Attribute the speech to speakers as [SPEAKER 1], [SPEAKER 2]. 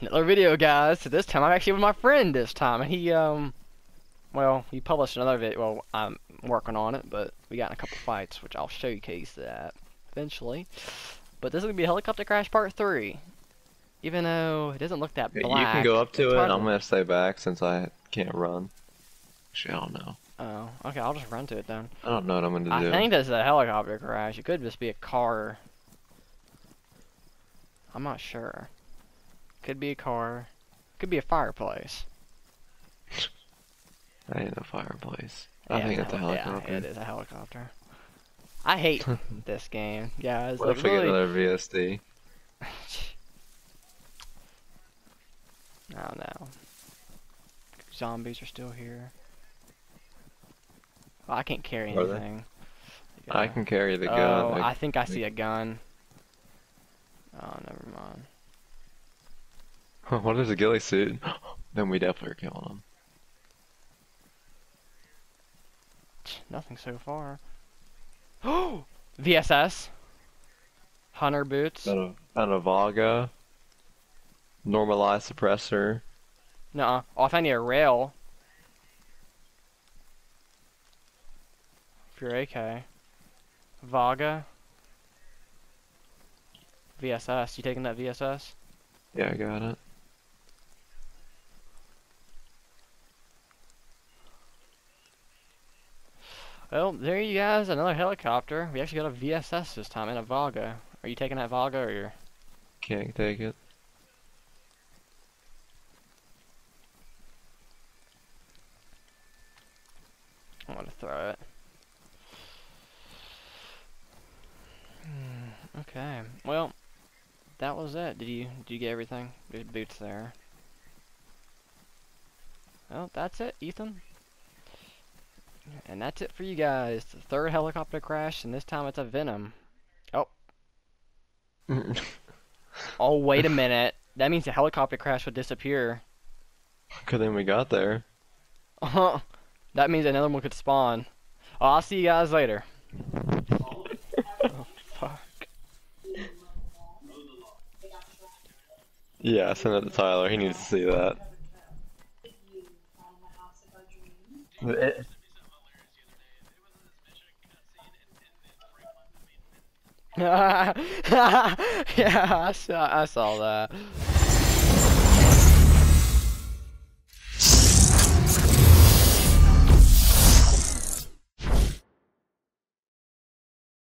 [SPEAKER 1] Another video, guys. So this time I'm actually with my friend this time, and he um, well, he published another video. Well, I'm working on it, but we got in a couple fights, which I'll showcase that eventually. But this is gonna be helicopter crash part three. Even though it doesn't look that black You
[SPEAKER 2] can go up to it. I'm gonna stay back since I can't run. Actually, I don't know.
[SPEAKER 1] Oh, okay. I'll just run to it then.
[SPEAKER 2] I don't know what I'm gonna
[SPEAKER 1] I
[SPEAKER 2] do.
[SPEAKER 1] I think this is a helicopter crash. It could just be a car. I'm not sure. Could be a car. Could be a fireplace.
[SPEAKER 2] I ain't a fireplace. I
[SPEAKER 1] Yeah,
[SPEAKER 2] think it's a helicopter.
[SPEAKER 1] Yeah,
[SPEAKER 2] helicopter.
[SPEAKER 1] it is a helicopter. I hate this game, guys.
[SPEAKER 2] What
[SPEAKER 1] Like,
[SPEAKER 2] if we get
[SPEAKER 1] really-
[SPEAKER 2] another VSD?
[SPEAKER 1] Oh no. Zombies are still here. Well, I can't carry
[SPEAKER 2] Are they?
[SPEAKER 1] anything.
[SPEAKER 2] I can carry the
[SPEAKER 1] Oh,
[SPEAKER 2] gun.
[SPEAKER 1] I think I see a gun. Oh, never
[SPEAKER 2] what is a ghillie suit? then we definitely are killing them.
[SPEAKER 1] Nothing so far. Oh! VSS. Hunter boots.
[SPEAKER 2] Got a, Vaga. Normalized suppressor.
[SPEAKER 1] Nuh-uh. Oh, I found you a rail. If you're AK. Vaga. VSS. You taking that VSS?
[SPEAKER 2] Yeah, I got it.
[SPEAKER 1] Well, there you guys, another helicopter. We actually got a VSS this time and a Vaga. Are you taking that Vaga or you're...
[SPEAKER 2] Can't take it.
[SPEAKER 1] I'm gonna throw it. Hmm, okay. Well, that was it. Did you did you get everything? Boots there. Well, that's it, Ethan. And that's it for you guys. The third helicopter crash, and this time it's a Venom. Oh, oh, wait a minute. That means the helicopter crash would disappear.
[SPEAKER 2] Cause then we got there.
[SPEAKER 1] Uh-huh. That means another one could spawn. Oh, I'll see you guys later. oh, fuck.
[SPEAKER 2] Yeah, send it to Tyler. He needs to see that.
[SPEAKER 1] yeah, I saw, I saw that.